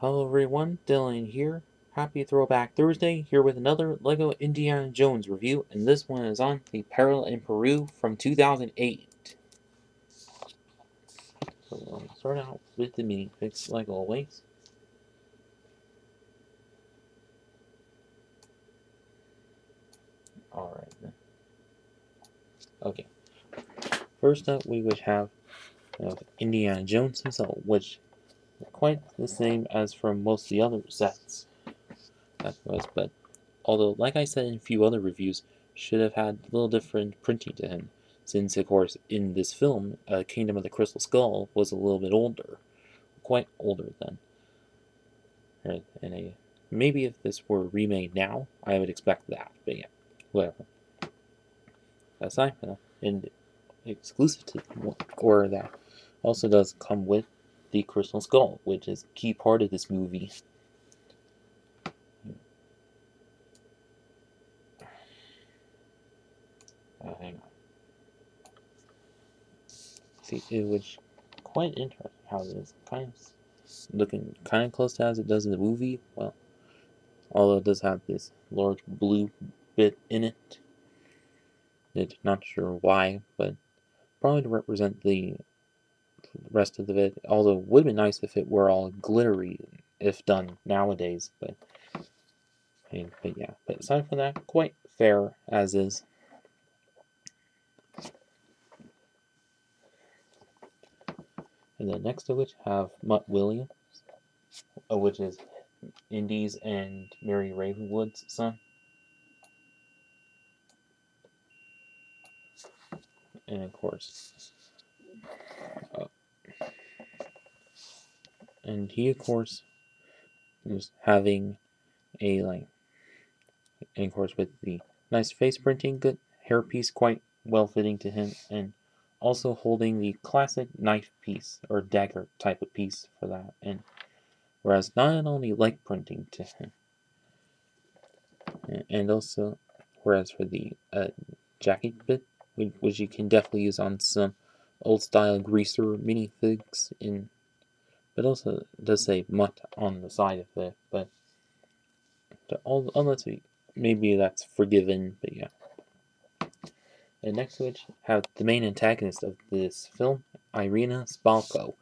Hello everyone, Dylan here. Happy Throwback Thursday, here with another LEGO Indiana Jones review, and this one is on the Peril in Peru from 2008. So we'll start out with the minifigs like always. Alright then. Okay. First up we would have uh, Indiana Jones himself, which quite the same as from most of the other sets that was, but although, like I said in a few other reviews, should have had a little different printing to him, since, of course, in this film, uh, Kingdom of the Crystal Skull was a little bit older, quite older than. And a, maybe if this were remade now, I would expect that, but yeah, whatever. Aside from that, and exclusive to, or that also does come with the Crystal Skull, which is key part of this movie. Uh, hang on. See, it was quite interesting how it is kind of looking kind of close to as it does in the movie. Well, although it does have this large blue bit in it. it's not sure why, but probably to represent the rest of the vid. Although it would be nice if it were all glittery, if done nowadays. But, I mean, but yeah. But aside from that, quite fair as is. And then next to which have Mutt Williams, which is Indy's and Mary Ravenwood's son. And of course, uh, and he of course was having a like and of course with the nice face printing good hairpiece quite well fitting to him and also holding the classic knife piece or dagger type of piece for that and whereas not only like printing to him and also whereas for the uh, jacket bit which you can definitely use on some old style greaser minifigs in but also does say mutt on the side of it, but all, unless we, maybe that's forgiven, but yeah. And next to which have the main antagonist of this film, Irina Spalko.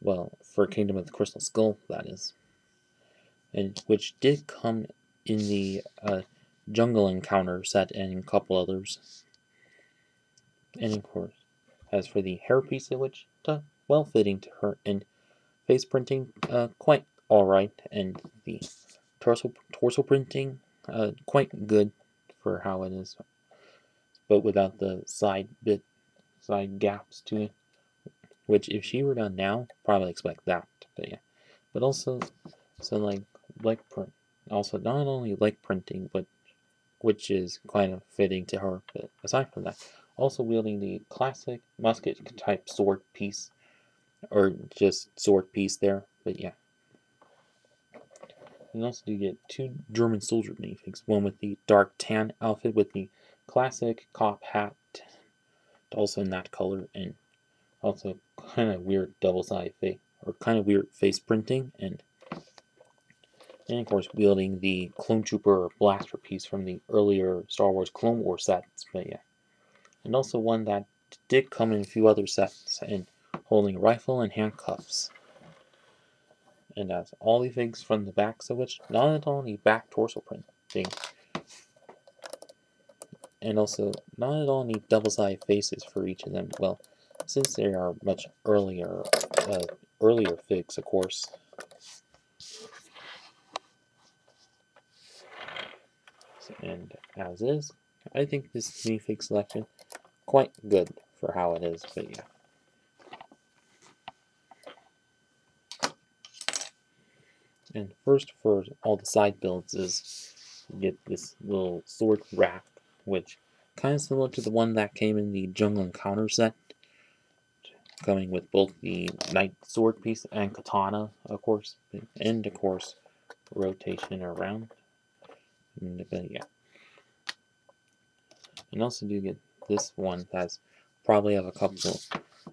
Well, for Kingdom of the Crystal Skull, that is. And which did come in the uh, Jungle Encounter set and a couple others. And of course, as for the hairpiece of which, well fitting to her and face printing uh, quite alright, and the torso, torso printing uh, quite good for how it is, but without the side bit, side gaps to it, which if she were done now, probably expect that, but yeah. But also, so like, like print, also not only like printing, but which is kind of fitting to her, but aside from that, also wielding the classic musket type sword piece or just sword piece there, but yeah. And also do get two German soldier minifigs, one with the dark tan outfit with the classic cop hat, also in that color, and also kind of weird double-sided face, or kind of weird face printing, and and of course wielding the Clone Trooper blaster piece from the earlier Star Wars Clone Wars sets, but yeah. And also one that did come in a few other sets, and holding rifle and handcuffs. And has all the things from the backs of which not at all any back torso printing, and also not at all any double-sided faces for each of them. Well, since they are much earlier, uh, earlier figs, of course. And as is, I think this minifig selection quite good for how it is, but yeah. And first for all the side builds is get this little sword rack, which kind of similar to the one that came in the Jungle Encounter set, coming with both the knight sword piece and katana, of course, and of course rotation around. And, but yeah. And also do get this one that's probably have a couple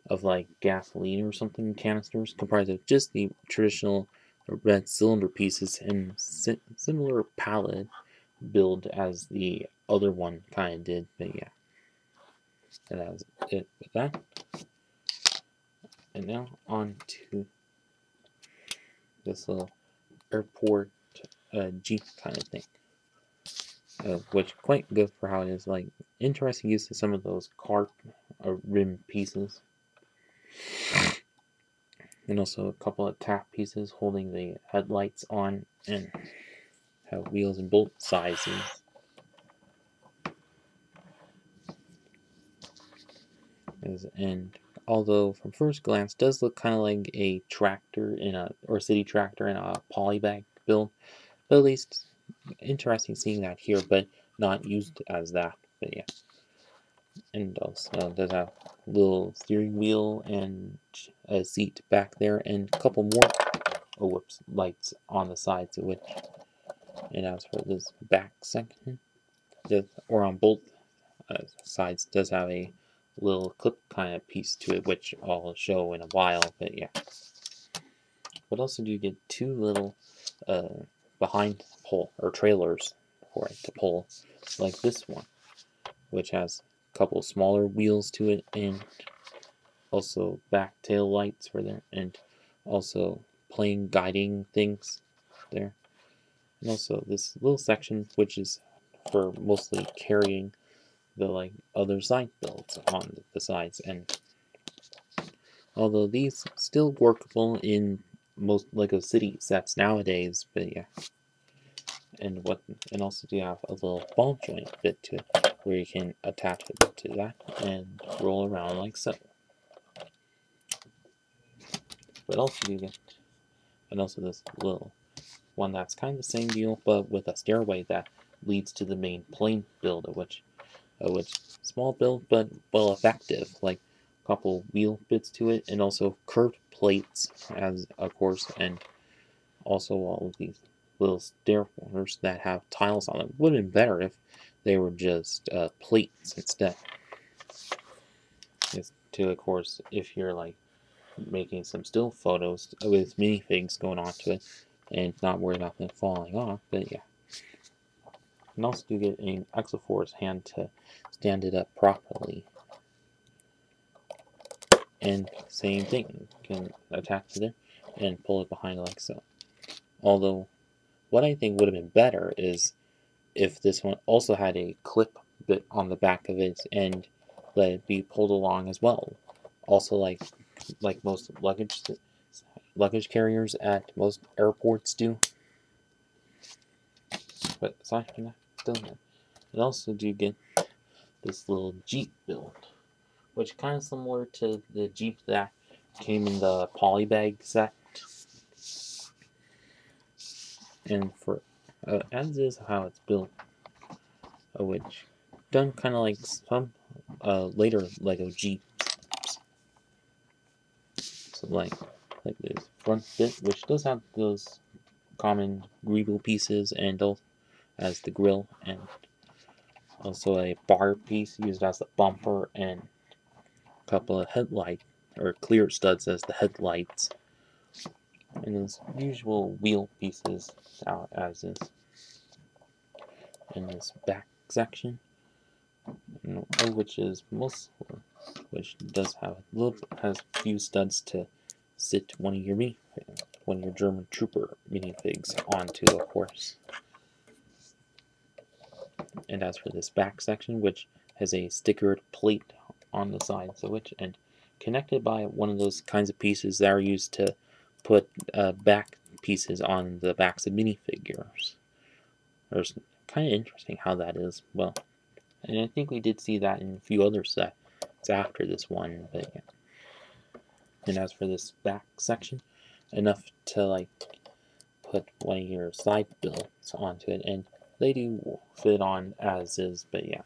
of like gasoline or something canisters comprised of just the traditional red cylinder pieces and si similar palette build as the other one kind of did, but yeah. And that was it with that. And now on to this little airport uh, Jeep kind of thing. Uh, which quite good for how it is. Like interesting use of some of those car uh, rim pieces, and also a couple of tap pieces holding the headlights on, and have wheels and bolt sizes. and although from first glance does look kind of like a tractor in a or city tractor in a polybag build, but at least interesting seeing that here, but not used as that. But yeah, and also does have a little steering wheel and a seat back there, and a couple more oh whoops lights on the sides of which. And as for this back section, or on both uh, sides, does have a little clip kind of piece to it, which I'll show in a while, but yeah. But also do you get two little uh, behind pull, or trailers for it to pull, like this one, which has couple smaller wheels to it, and also back tail lights for there, and also plane guiding things there. And also this little section, which is for mostly carrying the like other side builds on the sides. And although these still workable in most Lego City sets nowadays but yeah. And what and also do you have a little ball joint bit to it where you can attach it to that and roll around like so What else do you get and also this little one that's kind of the same deal but with a stairway that leads to the main plane build which uh, which small build but well effective, like a couple wheel bits to it, and also curved plates as of course, and also all of these little stair corners that have tiles on them. Would have been better if they were just uh, plates instead. To of course if you're like making some still photos with minifigs going on to it and not worried about them falling off, but yeah can also do get an Exoforce hand to stand it up properly. And same thing, can attach to there and pull it behind like so. Although, what I think would have been better is if this one also had a clip bit on the back of it and let it be pulled along as well. Also, like like most luggage luggage carriers at most airports do. But aside from that, done And also do get this little Jeep build, which kind of similar to the Jeep that came in the polybag set. And for uh, as is how it's built, uh, which done kind of like some uh, later Lego Jeeps. So like like this front bit, which does have those common greeble pieces and as the grill and also a bar piece used as the bumper and a couple of headlight or clear studs as the headlights. And those usual wheel pieces out as is in this back section which is most which does have a little has a few studs to sit one of your one of your German trooper minifigs onto of horse. and as for this back section, which has a stickered plate on the sides of which, and connected by one of those kinds of pieces that are used to put uh, back pieces on the backs of minifigures. It's kind of interesting how that is. Well, and I think we did see that in a few other sets after this one, but yeah. And as for this back section, enough to like put one of your side builds onto it, and they do fit on as is, but yeah.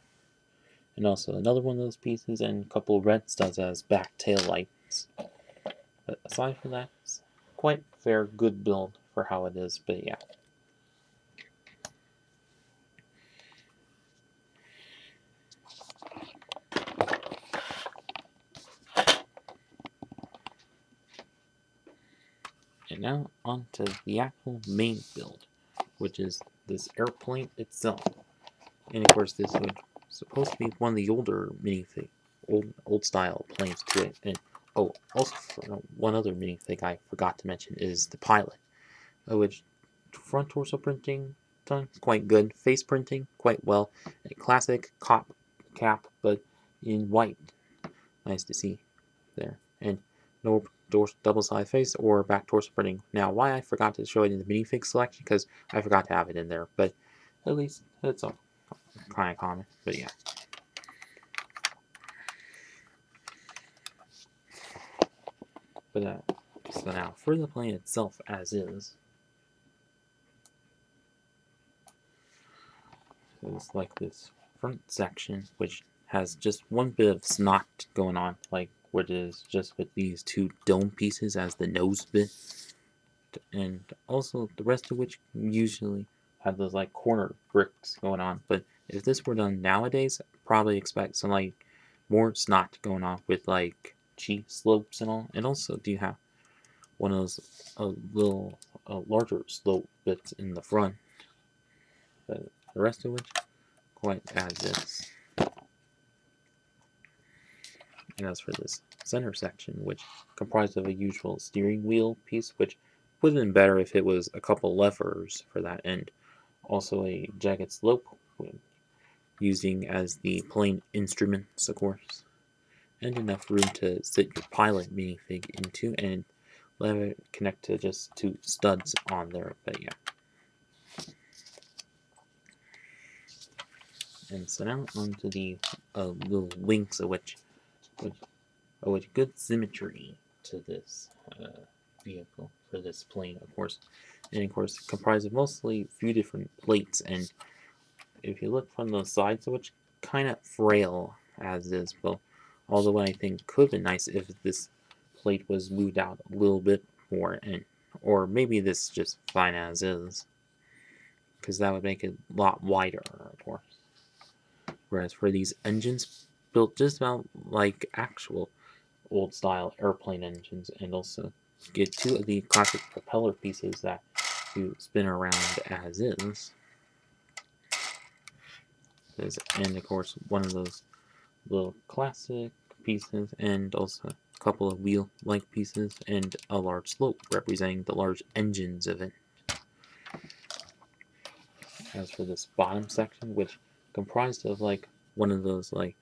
And also another one of those pieces and a couple red does as back tail lights. But aside from that, it's quite fair, good build for how it is, but yeah. Now on to the actual main build, which is this airplane itself. And of course this is supposed to be one of the older minifig, old old style planes to it. And oh, also one other minifig I forgot to mention is the pilot, uh, which front torso printing done quite good, face printing quite well, a classic cop cap but in white. Nice to see there. And no double side face or back torso printing. Now, why I forgot to show it in the minifig selection, because I forgot to have it in there, but at least it's all kind of common, but yeah. But uh, so now, for the plane itself as is, it's like this front section, which has just one bit of snot going on, like what is just with these two dome pieces as the nose bit. And also the rest of which usually have those like corner bricks going on. But if this were done nowadays, I'd probably expect some like more snot going on with like cheek slopes and all. And also do you have one of those a little a larger slope bits in the front. But the rest of which quite as is. And as for this center section, which comprised of a usual steering wheel piece, which would have been better if it was a couple levers for that end. Also a jagged slope, using as the plane instruments, of course. And enough room to sit your pilot minifig into and let it connect to just two studs on there, but yeah. And so now onto the uh, little wings of which with, with good symmetry to this uh, vehicle, for this plane, of course. And of course, comprised of mostly a few different plates, and if you look from the sides, which kind of frail as is, well, although I think could have been nice if this plate was moved out a little bit more, and or maybe this just fine as is, because that would make it a lot wider, of course. Whereas for these engines, built just about like actual old style airplane engines and also get two of the classic propeller pieces that you spin around as is. And of course one of those little classic pieces and also a couple of wheel-like pieces and a large slope representing the large engines of it. As for this bottom section, which comprised of like one of those like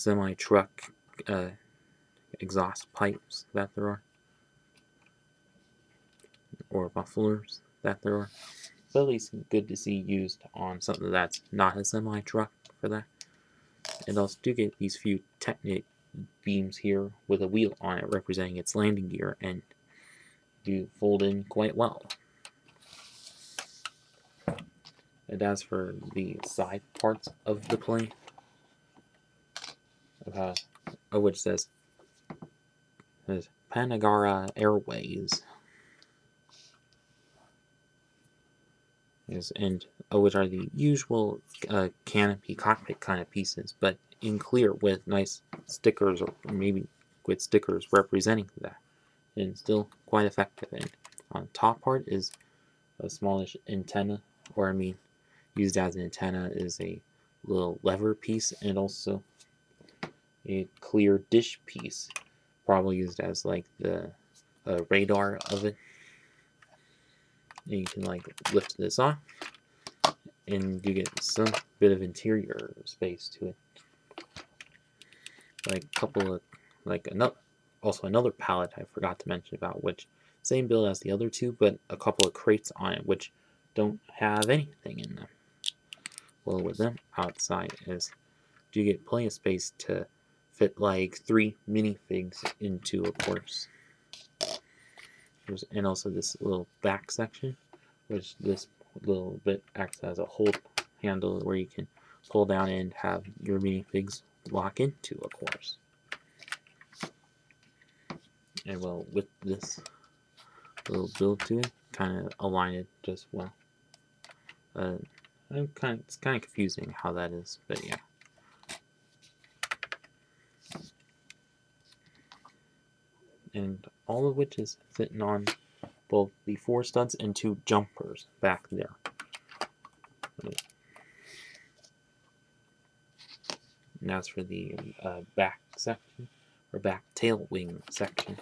semi-truck uh, exhaust pipes that there are, or mufflers that there are. But at least good to see used on something that's not a semi-truck for that. And also do get these few Technic beams here with a wheel on it representing its landing gear and do fold in quite well. And as for the side parts of the plane, uh, which says, Panigara Airways. Yes, and uh, which are the usual uh, canopy cockpit kind of pieces, but in clear with nice stickers or maybe with stickers representing that, and still quite effective. And on top part is a smallish antenna, or I mean, used as an antenna is a little lever piece, and also a clear dish piece, probably used as like the uh, radar of it. And you can like lift this off, and you get some bit of interior space to it. Like a couple of, like another, also another pallet I forgot to mention about, which same build as the other two, but a couple of crates on it, which don't have anything in them. Well, with them outside is, do you get plenty of space to fit like three minifigs into a course. and also this little back section, which this little bit acts as a hold handle where you can pull down and have your minifigs lock into a course. And well, with this little build to it, kind of align it just well. Uh, I'm kind of, it's kind of confusing how that is, but yeah. And all of which is sitting on both the four studs and two jumpers back there. And as for the uh, back section, or back tail wing section,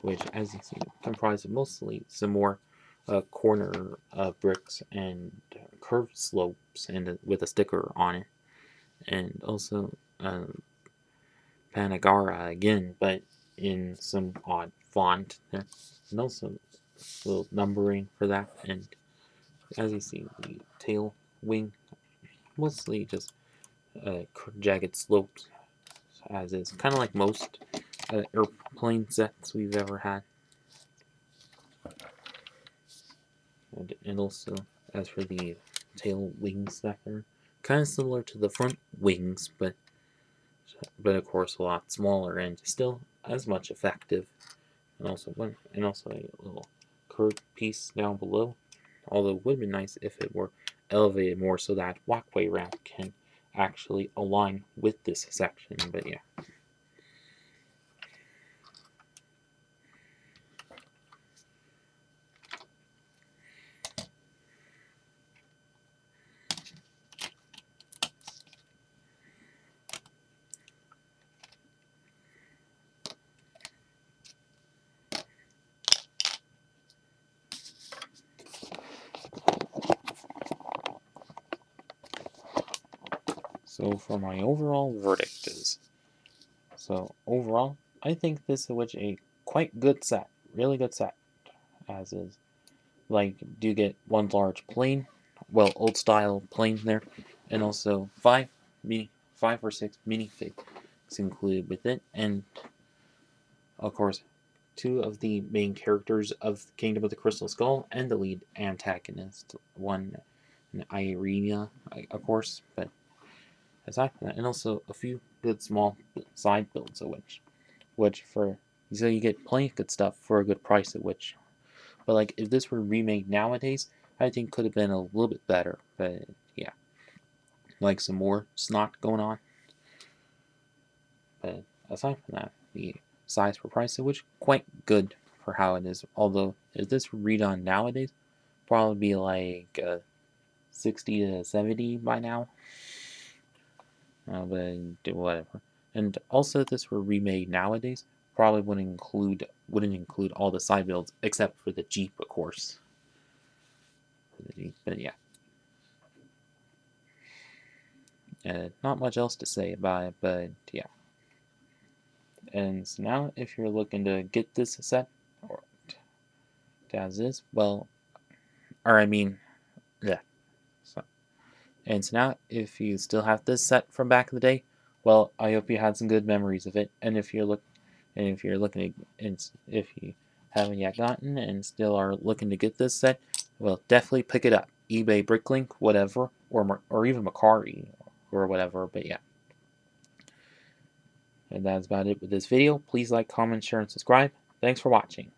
which, as you see, comprises mostly some more uh, corner uh, bricks and curved slopes, and with a sticker on it, and also um, Panagara again, but in some odd font. And also little numbering for that, and as you see, the tail wing mostly just uh, jagged slopes, as is. Kind of like most uh, airplane sets we've ever had. And, and also, as for the tail wings that are kind of similar to the front wings, but but of course a lot smaller and still as much effective. And also one, and also a little curved piece down below. Although it would be nice if it were elevated more so that walkway ramp can actually align with this section. But yeah. So for my overall verdict is, so overall, I think this is a quite good set, really good set, as is. Like, do get one large plane, well, old style plane there, and also five mini, five or six minifigs included with it, and of course, two of the main characters of Kingdom of the Crystal Skull and the lead antagonist, one, Irina, of course, but aside from that, and also a few good small side builds of which, which for so you get plenty of good stuff for a good price at which, but like if this were remade nowadays, I think could have been a little bit better. But yeah, like some more snot going on. But aside from that, the size for price of which quite good for how it is. Although if this were redone nowadays, probably be like uh, 60 to 70 by now uh, but whatever. And also, if this were remade nowadays, probably wouldn't include wouldn't include all the side builds except for the Jeep, of course. But yeah. Not much else to say about it, but yeah. And so now, if you're looking to get this set, or as is, well, or I mean, yeah, and so now, if you still have this set from back in the day, well, I hope you had some good memories of it. And if you're look, and if you're looking, and if you haven't yet gotten and still are looking to get this set, well, definitely pick it up. eBay, Bricklink, whatever, or or even Mercari or whatever. But yeah. And that's about it with this video. Please like, comment, share, and subscribe. Thanks for watching.